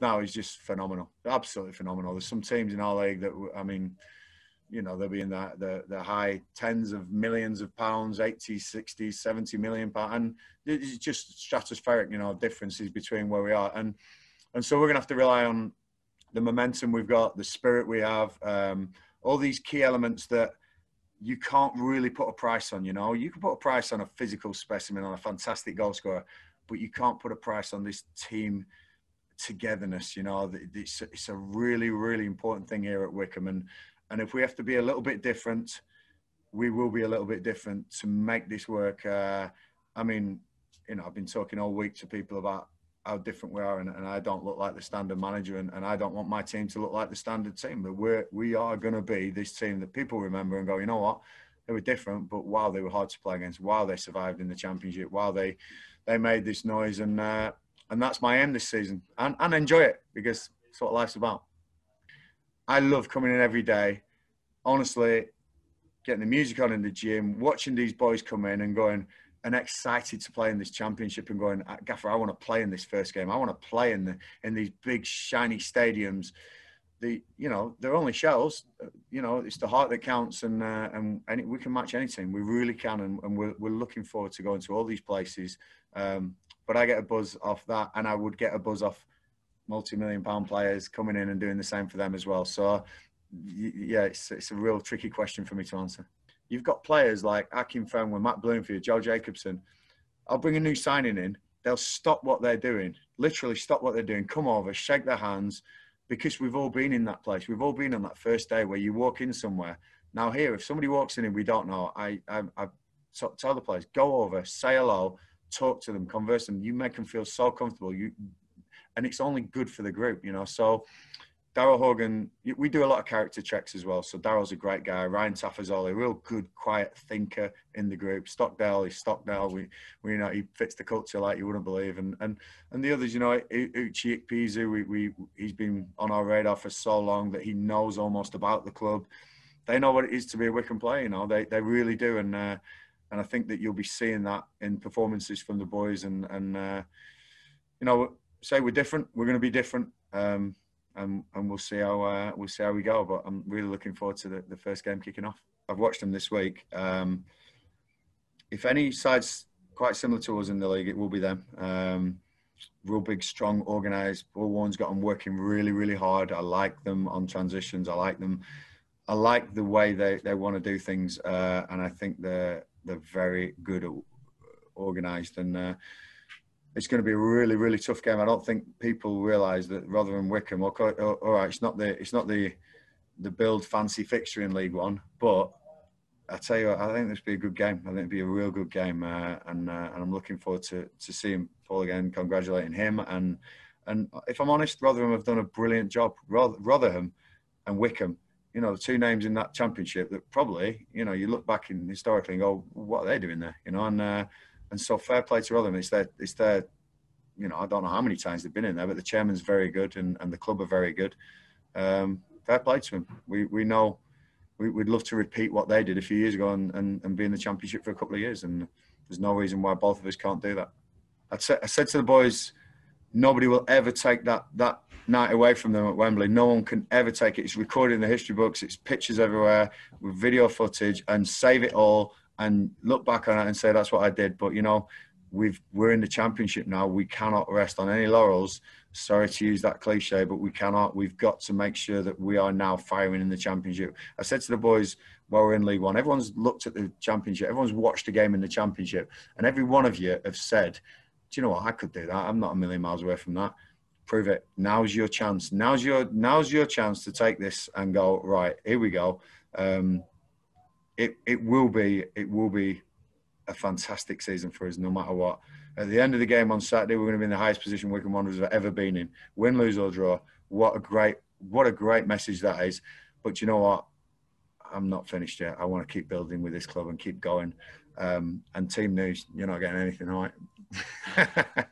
now is just phenomenal, absolutely phenomenal. There's some teams in our league that I mean, you know, they'll be in the, the, the high tens of millions of pounds, 80, 60, 70 million pounds. And it's just stratospheric, you know, differences between where we are. And, and so we're to have to rely on the momentum we've got, the spirit we have, um, all these key elements that you can't really put a price on, you know. You can put a price on a physical specimen, on a fantastic goal scorer, but you can't put a price on this team togetherness, you know. It's, it's a really, really important thing here at Wycombe. And, and if we have to be a little bit different, we will be a little bit different to make this work. Uh, I mean, you know, I've been talking all week to people about how different we are, and, and I don't look like the standard manager, and, and, I don't want my team to look like the standard team. But we're we are going to be this team that people remember and go, you know what, they were different, but wow, they were hard to play against. Wow, they survived in the championship. Wow, they they made this noise, and uh, and that's my aim this season, and, and enjoy it because it's what life's about. I love coming in every day. Honestly, getting the music on in the gym, watching these boys come in and going and excited to play in this championship and going, uh, Gaffer, I want to play in this first game. I want to play in the in these big shiny stadiums. The you know they're only shells. You know it's the heart that counts, and uh, and any, we can match any team. We really can, and, and we're we're looking forward to going to all these places. Um, but I get a buzz off that, and I would get a buzz off multi-million pound players coming in and doing the same for them as well. So, yeah, it's, it's a real tricky question for me to answer. You've got players like Akinfenwa, Matt Bloomfield, Joe Jacobson. I'll bring a new signing in. They'll stop what they're doing, literally stop what they're doing, come over, shake their hands, because we've all been in that place. We've all been on that first day where you walk in somewhere. Now here, if somebody walks in and we don't know, I I, I tell the players go over, say hello, talk to them, converse them. You make them feel so comfortable. You and it's only good for the group, you know. So Daryl Horgan, we do a lot of character checks as well. So Daryl's a great guy. Ryan Tafazolli, a real good, quiet thinker in the group. Stockdale, he's Stockdale. We, we you know he fits the culture like you wouldn't believe. And and and the others, you know, Uche Ikpeazu, we, we he's been on our radar for so long that he knows almost about the club. They know what it is to be a Wycombe player. You know, they they really do. And uh, and I think that you'll be seeing that in performances from the boys. And and uh, you know, say we're different. We're going to be different, um, and and we'll see how uh, we'll see how we go. But I'm really looking forward to the, the first game kicking off. I've watched them this week. Um, if any sides quite similar to us in the league, it will be them. Um, real big, strong, organised. Paul Warne's got them working really, really hard. I like them on transitions. I like them. I like the way they, they want to do things, uh, and I think they're they're very good organised and. Uh, it's going to be a really, really tough game. I don't think people realise that Rotherham Wycombe, all right, it's not the it's not the the build fancy fixture in League One, but I tell you, what, I think this will be a good game. I think it'll be a real good game, uh, and uh, and I'm looking forward to to seeing Paul again, congratulating him, and and if I'm honest, Rotherham have done a brilliant job. Rotherham and Wycombe, you know, the two names in that championship that probably, you know, you look back in historically and go, what are they doing there? You know, and uh, and so fair play to Rotherham. It's their, it's their, you know, I don't know how many times they've been in there, but the chairman's very good and, and the club are very good. Um, fair play to him. We, we know we, would love to repeat what they did a few years ago and, and, and be in the championship for a couple of years. And there's no reason why both of us can't do that. I said, I said to the boys, nobody will ever take that, that night away from them at Wembley. No one can ever take it. It's recorded in the history books. It's pictures everywhere with video footage and save it all and look back on it and say that's what I did. But you know, we've we're in the championship now. We cannot rest on any laurels. Sorry to use that cliche, but we cannot. We've got to make sure that we are now firing in the championship. I said to the boys while we're in League One, everyone's looked at the championship, everyone's watched a game in the championship, and every one of you have said, "Do you know what? I could do that. I'm not a million miles away from that." Prove it. Now's your chance. Now's your now's your chance to take this and go right. Here we go. Um, it, it will be it will be a fantastic season for us no matter what. At the end of the game on Saturday, we're going to be in the highest position Wycombe Wanderers have ever been in. Win, lose or draw. What a great what a great message that is. But you know what? I'm not finished yet. I want to keep building with this club and keep going. Um, and team news, you're not getting anything right.